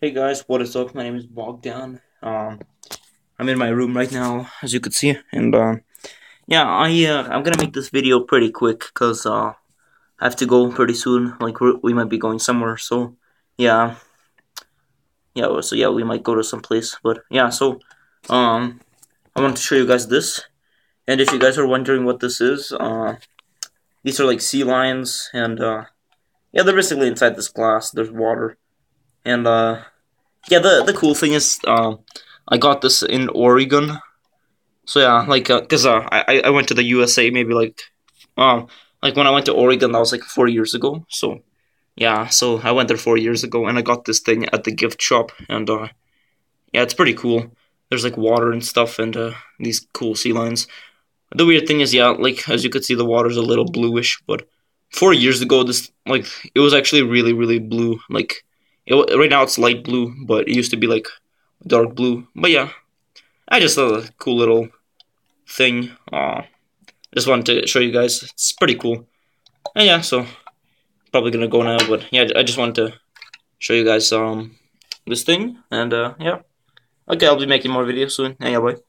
Hey guys, what is up? My name is Bogdan. Um, I'm in my room right now, as you could see, and uh, yeah, I uh, I'm gonna make this video pretty quick because uh, I have to go pretty soon. Like we might be going somewhere, so yeah, yeah. So yeah, we might go to some place, but yeah. So um, I want to show you guys this, and if you guys are wondering what this is, uh, these are like sea lions, and uh, yeah, they're basically inside this glass. There's water. And uh, yeah, the the cool thing is, uh, I got this in Oregon. So yeah, like, uh, cause uh, I I went to the USA maybe like, um, like when I went to Oregon that was like four years ago. So yeah, so I went there four years ago and I got this thing at the gift shop and uh, yeah, it's pretty cool. There's like water and stuff and uh, these cool sea lions. The weird thing is, yeah, like as you could see, the water's a little bluish, but four years ago, this like it was actually really really blue, like it, right now it's light blue, but it used to be like dark blue. But yeah, I just thought a cool little thing. Uh, just wanted to show you guys. It's pretty cool. And yeah, so probably gonna go now. But yeah, I just wanted to show you guys um this thing. And uh, yeah, okay, I'll be making more videos soon. And yeah, bye.